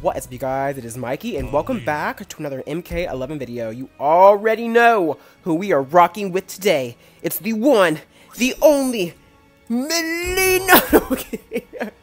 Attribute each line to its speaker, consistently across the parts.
Speaker 1: What is up you guys, it is Mikey and oh, welcome back to another MK11 video. You already know who we are rocking with today. It's the one, the only, Mileena!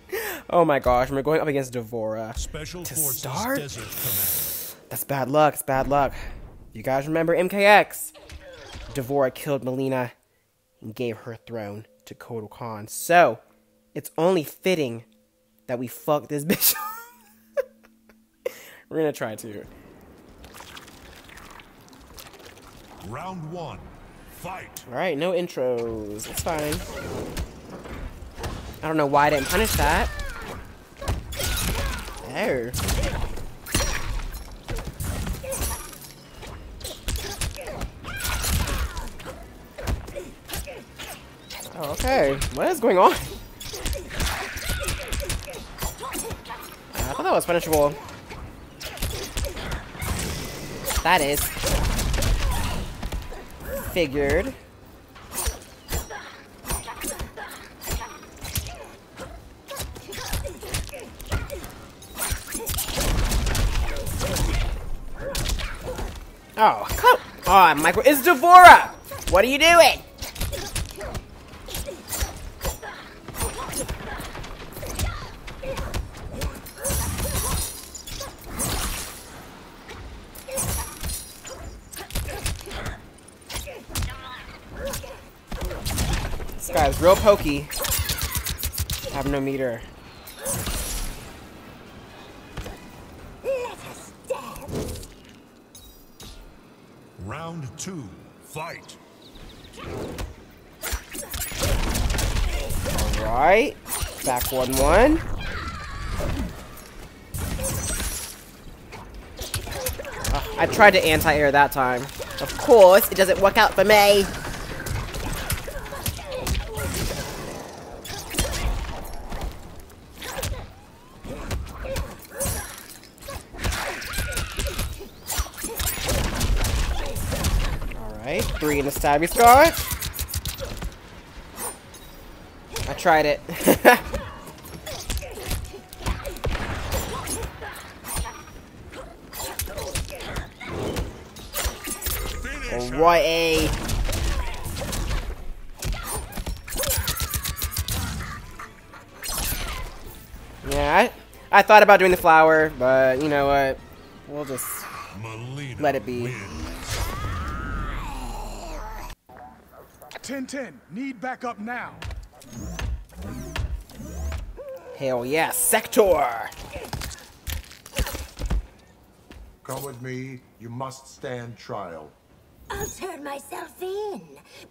Speaker 1: oh my gosh, we're going up against D'Vorah.
Speaker 2: Special
Speaker 1: To
Speaker 2: Forces
Speaker 1: start? That's bad luck, it's bad luck. You guys remember MKX? D'Vorah killed Mileena and gave her throne to Kotal Khan. So, it's only fitting that we fuck this bitch. We're gonna try to.
Speaker 2: Round one. Fight.
Speaker 1: Alright, no intros. It's fine. I don't know why I didn't punish that. There. Oh, okay. What is going on? I thought that was punishable. That is. Figured. Oh, come on, Michael. It's D'Vorah! What are you doing? This guy's real pokey. I have no meter.
Speaker 2: Round two. Fight.
Speaker 1: Alright. Back 1 1. Ah, I tried to anti air that time. Of course, it doesn't work out for me. Alright, three in the stabby scotch. I tried it.
Speaker 2: Finish. her.
Speaker 1: Yeah, I, I thought about doing the flower, but you know what? We'll just
Speaker 2: Mileena
Speaker 1: Let it be.
Speaker 2: wins.
Speaker 3: 10-10, need backup now.
Speaker 1: hell yeah, Sector.
Speaker 4: Come with me. You must stand trial.
Speaker 5: I'll turn myself in.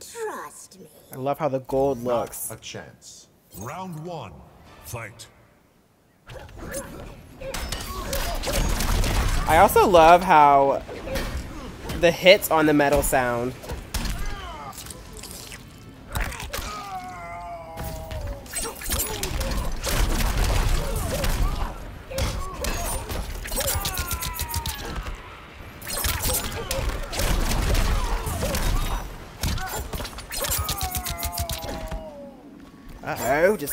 Speaker 5: Trust me.
Speaker 1: I love how the gold looks.
Speaker 4: A chance.
Speaker 2: Round one. Fight.
Speaker 1: I also love how the hits on the metal sound.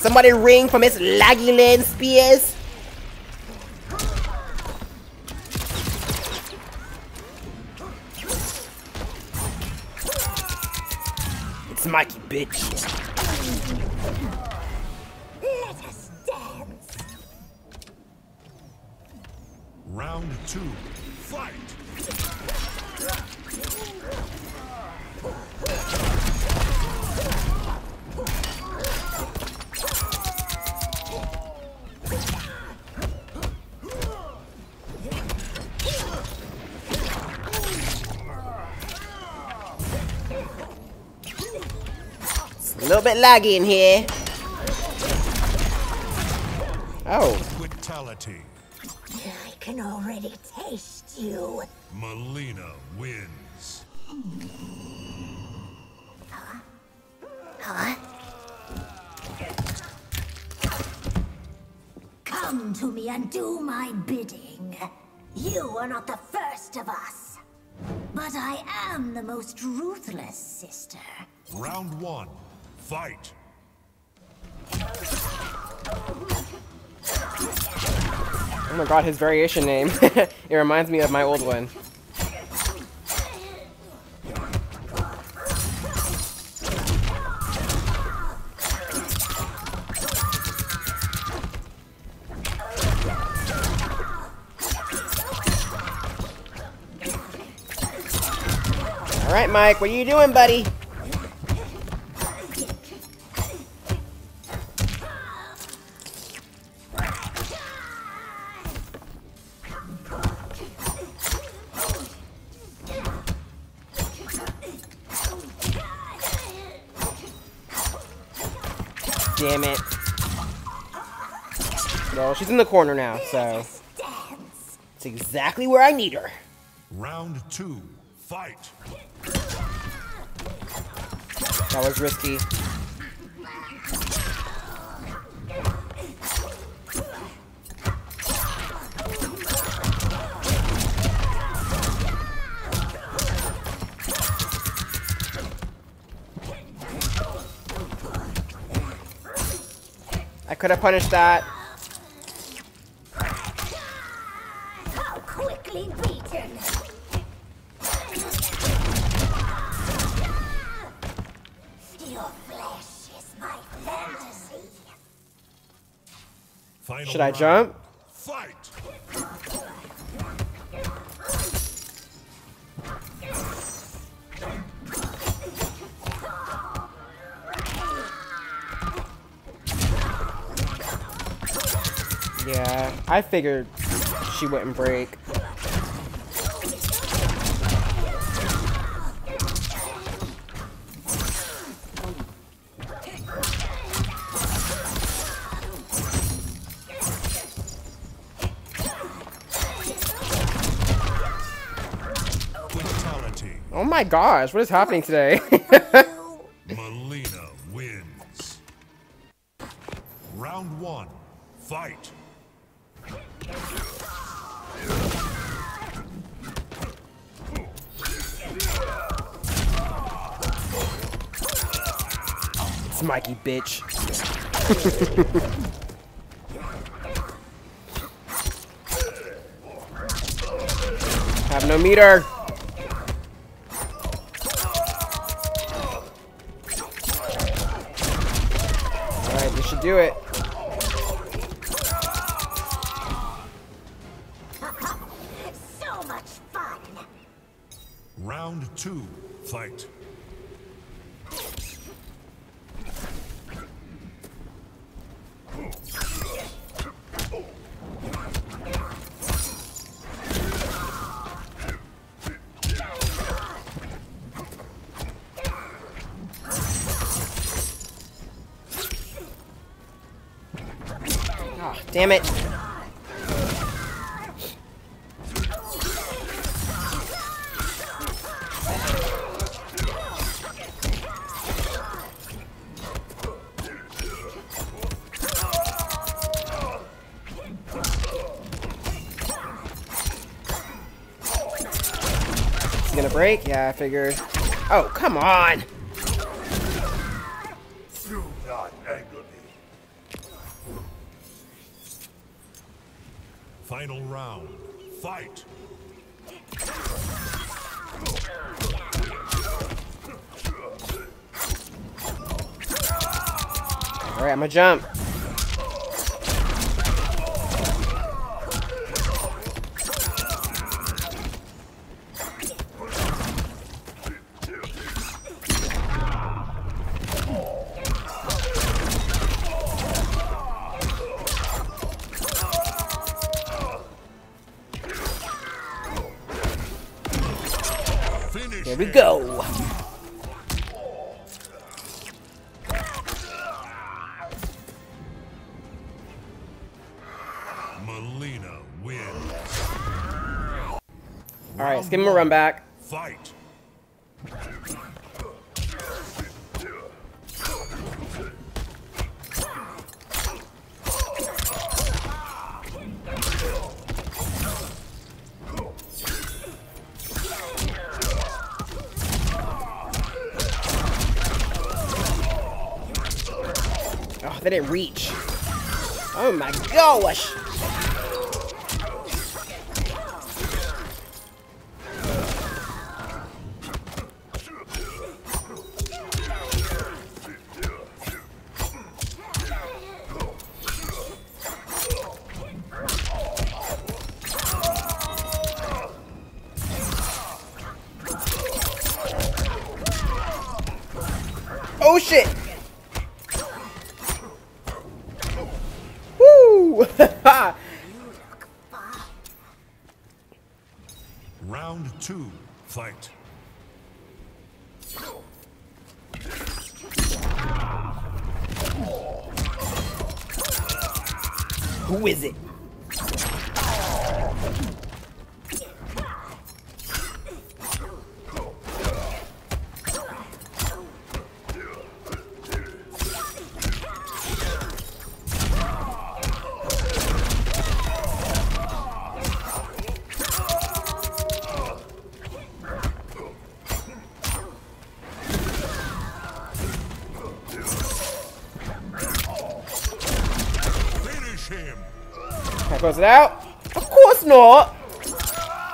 Speaker 1: Somebody ring from his laggy land spears? It's Mikey, bitch.
Speaker 5: Let us dance.
Speaker 2: Round two. Fight.
Speaker 1: Little bit laggy in here. Oh,
Speaker 2: Fatality.
Speaker 5: I can already taste you.
Speaker 2: Mileena wins.
Speaker 5: Huh? Come to me and do my bidding. You are not the first of us. But I am the most ruthless sister.
Speaker 2: Round one. Fight.
Speaker 1: Oh my god, his variation name. it reminds me of my old one. Alright, Mike, what are you doing, buddy? Damn it. Well, she's in the corner now, so it's exactly where I need her.
Speaker 2: Round two, fight.
Speaker 1: That was risky. Could have punished that.
Speaker 5: How quickly beaten. Your flesh is my fantasy.
Speaker 2: Final
Speaker 1: Should I jump? Yeah, I figured she wouldn't break. Oh my gosh, what is happening today? bitch. Have no meter. Alright, this should do it. Damn it. It's gonna break? Yeah, I figured. Oh, come on!
Speaker 2: Final round, fight.
Speaker 1: Alright, I'm gonna jump. We go.
Speaker 2: Mileena wins.
Speaker 1: Alright, let's give him a run back.
Speaker 2: Fight.
Speaker 1: they didn't reach. Oh my gosh! Oh shit!
Speaker 2: Two, fight.
Speaker 1: Who is it? Can close it out? Of course not!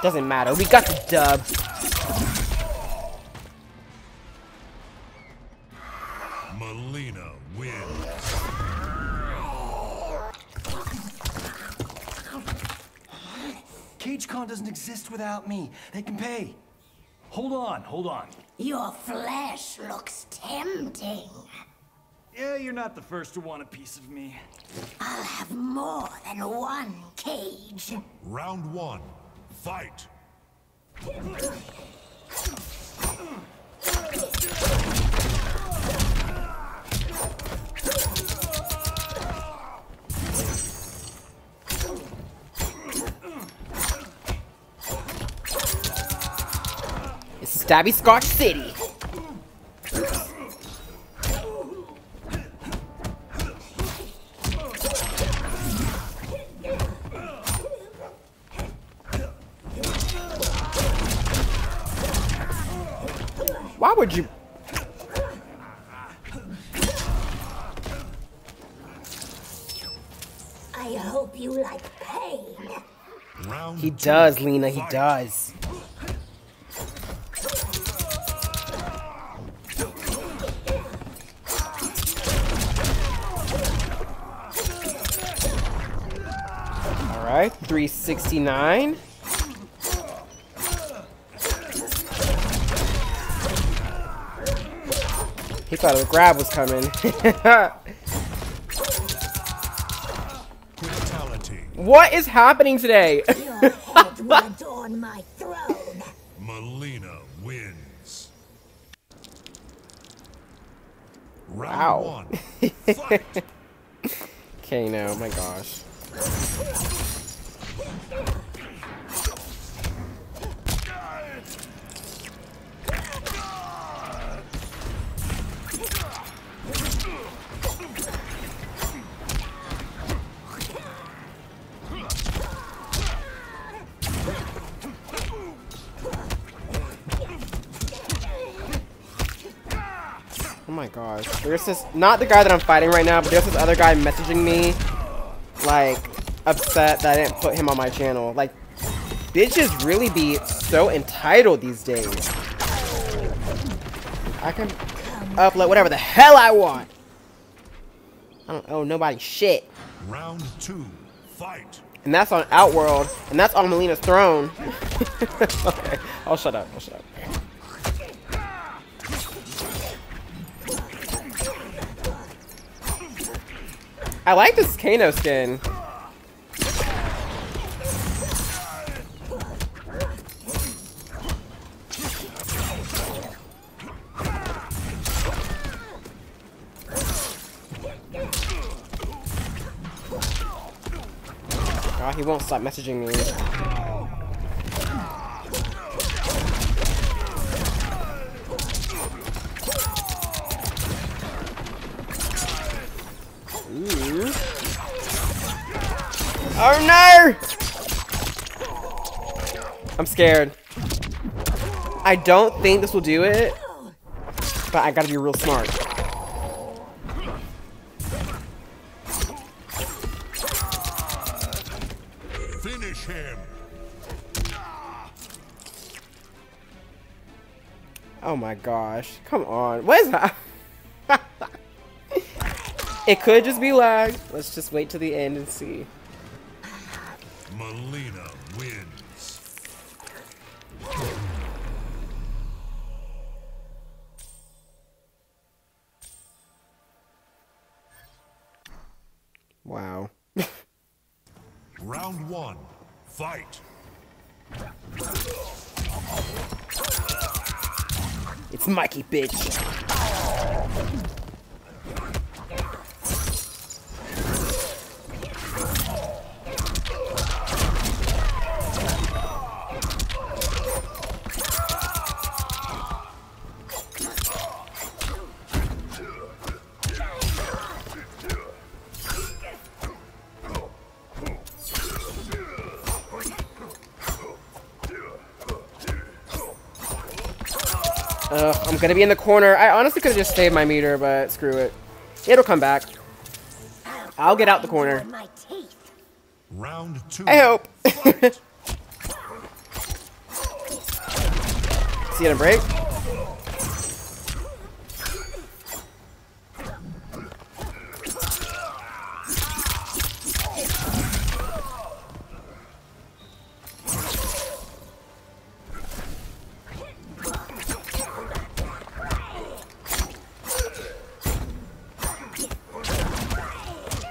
Speaker 1: Doesn't matter, we got the dub.
Speaker 2: Mileena wins.
Speaker 6: CageCon doesn't exist without me. They can pay.
Speaker 3: Hold on, hold on.
Speaker 5: Your flesh looks tempting.
Speaker 3: Yeah, you're not the first to want a piece of me.
Speaker 5: I'll have more than one cage.
Speaker 2: Round one, fight.
Speaker 1: It's Stabby Scotch City. Does, Lena, he does. Alright, 369. He thought a grab was coming. what is happening today?
Speaker 5: Your head will adorn my throne.
Speaker 2: Mileena wins. Round
Speaker 1: Wow.
Speaker 2: one, fight.
Speaker 1: Okay, no, my gosh. Oh my gosh. There's this, not the guy that I'm fighting right now, but there's this other guy messaging me, like, upset that I didn't put him on my channel. Like, bitches really be so entitled these days. I can upload whatever the hell I want. I don't owe nobody shit.
Speaker 2: Round two, fight.
Speaker 1: And that's on Outworld, and that's on Mileena's throne. okay, I'll shut up. I'll shut up. I like this Kano skin. God, he won't stop messaging me. Scared. I don't think this will do it, but I gotta be real smart.
Speaker 2: Finish him.
Speaker 1: Oh my gosh. Come on. What is that? it could just be lag. Let's just wait to the end and see.
Speaker 2: Mileena wins.
Speaker 1: Wow.
Speaker 2: Round one, fight.
Speaker 1: It's Mikey, bitch. Ugh, I'm gonna be in the corner. I honestly could have just saved my meter, but screw it. It'll come back. I'll get out the corner.
Speaker 2: Round two.
Speaker 1: I hope. See you in a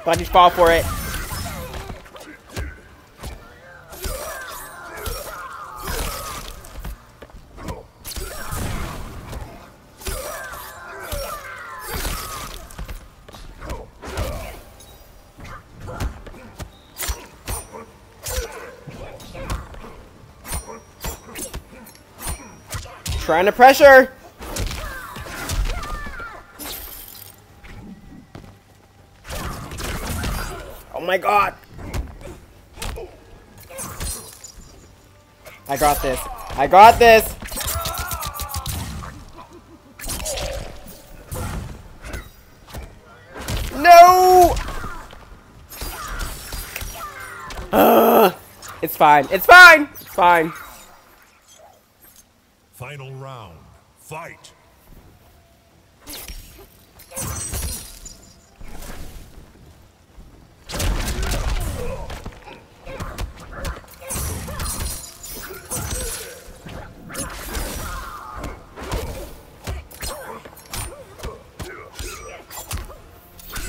Speaker 1: break. Why'd you fall for it? Trying to pressure. My god. I got this. I got this. No! It's fine. It's fine. It's fine.
Speaker 2: Final round. Fight.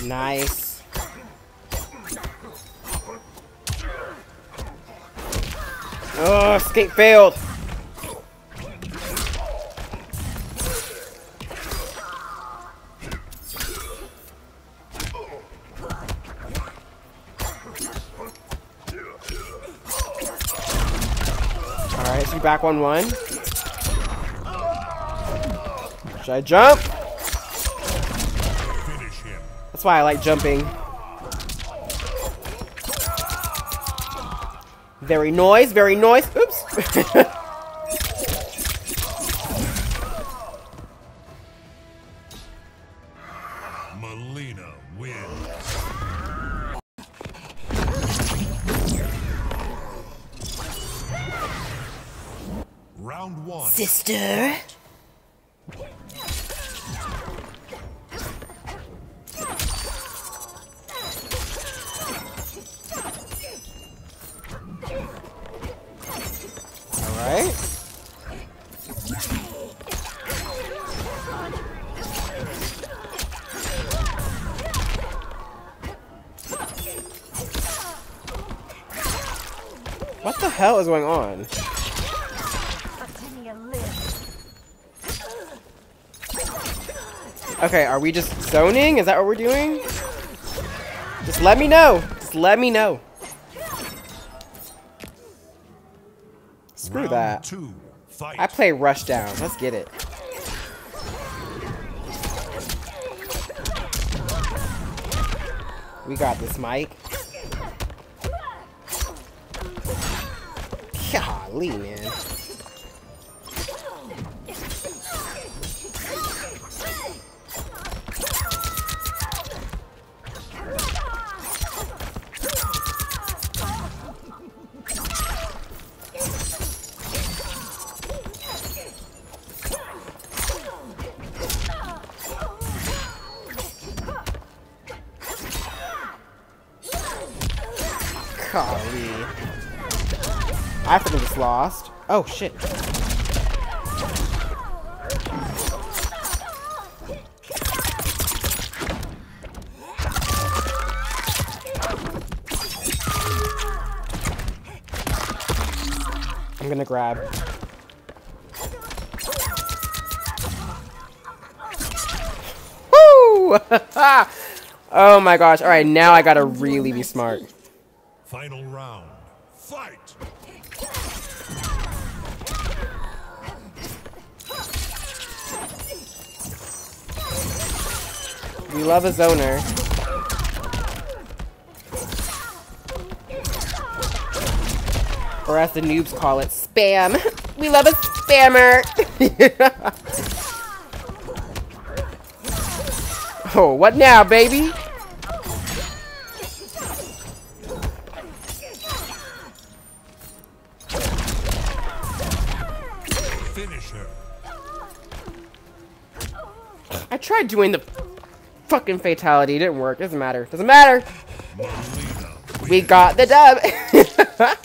Speaker 1: Nice. Oh, escape failed. Alright, so back one one. Should I jump?
Speaker 2: Finish him.
Speaker 1: That's why I like jumping. Very noise, very noise. Oops.
Speaker 2: Mileena wins. Round one.
Speaker 1: Sister. What the hell is going on? Okay, are we just zoning? Is that what we're doing? Just let me know. Just let me know. Screw
Speaker 2: Round
Speaker 1: that.
Speaker 2: two.
Speaker 1: I play Rushdown. Let's get it. We got this, Mike. Golly, man. Golly. I think I just lost. Oh, shit. I'm gonna grab. Woo! oh my gosh. Alright, now I gotta really be smart.
Speaker 2: Final round. Fight!
Speaker 1: We love a zoner. Or as the noobs call it, spam. We love a spammer. oh, what now, baby?
Speaker 2: Finish her.
Speaker 1: I tried doing the fucking fatality. It didn't work. Doesn't matter. Doesn't matter. We got the dub.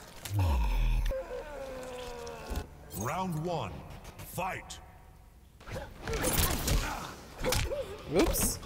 Speaker 2: Round one. Fight.
Speaker 1: Oops.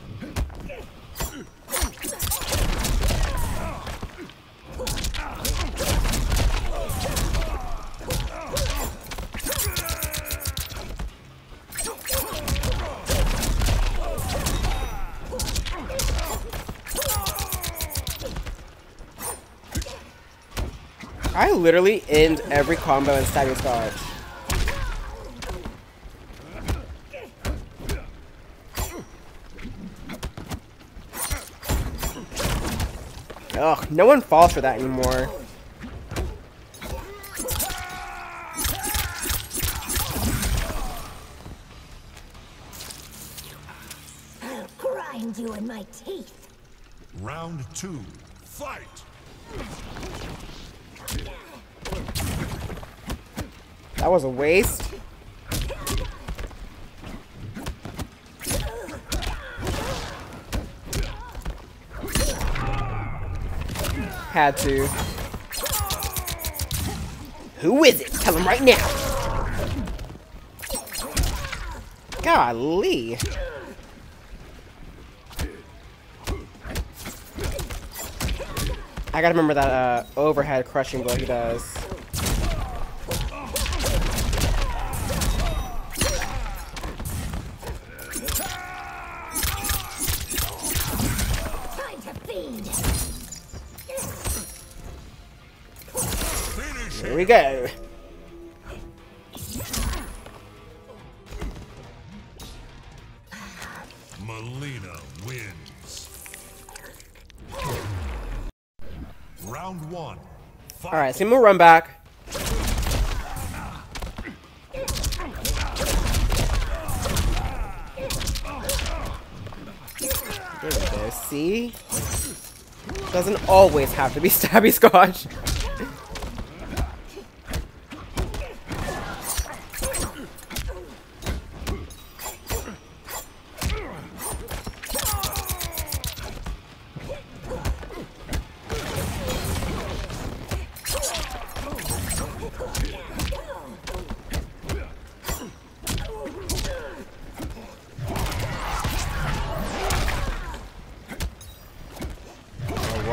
Speaker 1: Literally end every combo in Stagger Scotch. Ugh, no one falls for that anymore.
Speaker 5: I'll grind you in my teeth.
Speaker 2: Round two. Fight.
Speaker 1: That was a waste. Had to. Who is it? Tell him right now. Golly. I gotta remember that uh, overhead crushing blow he does. Here we go.
Speaker 2: Mileena wins. Round one. Fight.
Speaker 1: All right, so we'll run back. There we go. See? Doesn't always have to be stabby scotch.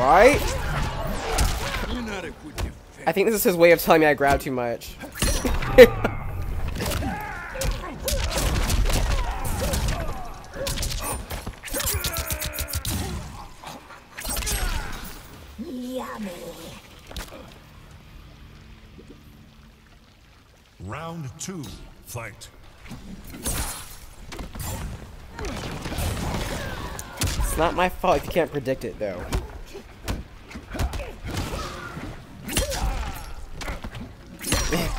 Speaker 1: Alright. I think this is his way of telling me I grab too much.
Speaker 5: Yummy.
Speaker 2: Round two. Fight.
Speaker 1: It's not my fault if you can't predict it, though.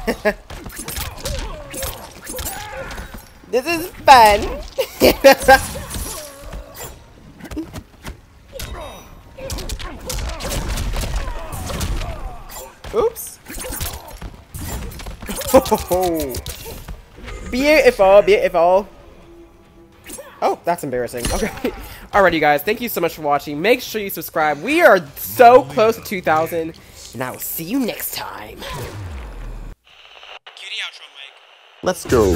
Speaker 1: this is fun. Oops. beautiful, beautiful. Oh, that's embarrassing. Okay. Alrighty, guys. Thank you so much for watching. Make sure you subscribe. We are so close to 2,000. And I will see you next time.
Speaker 7: Let's go.